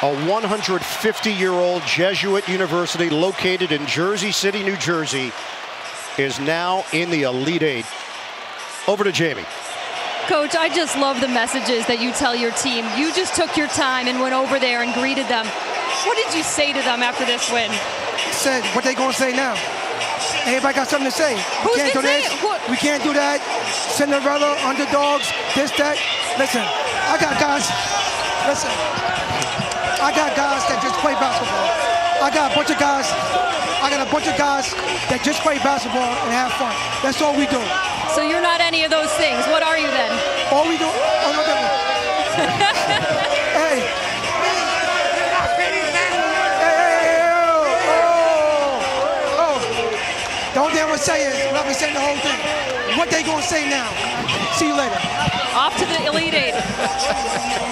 a 150-year-old Jesuit university located in Jersey City, New Jersey, is now in the Elite Eight. Over to Jamie. Coach, I just love the messages that you tell your team. You just took your time and went over there and greeted them. What did you say to them after this win? Said, what they gonna say now? Everybody got something to say. Who's we can't do been this. what- We can't do that. Cinderella, underdogs, this, that. Listen, I got guys. Listen, I got guys that just play basketball. I got a bunch of guys. I got a bunch of guys that just play basketball and have fun. That's all we do. So you're not any of those things. What are you then? All we do. Oh no, hey. Oh, oh. Don't damn what say it. Let me say the whole thing. What they gonna say now? See you later. Off to the Elite Eight.